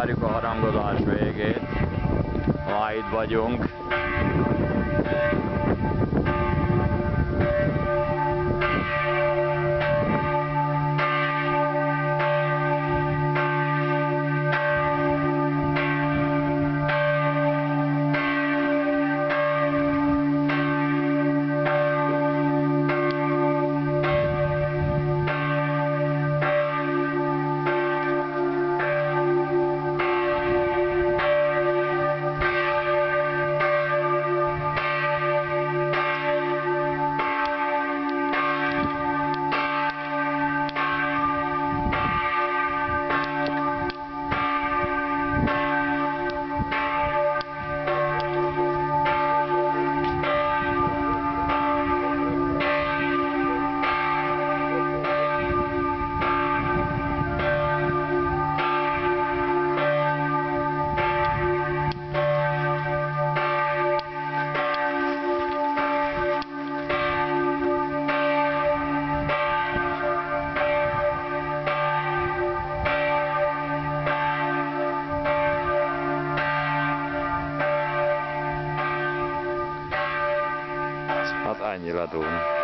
várjuk a harangozás végét. Ha itt vagyunk. Hát ennyi ledúl.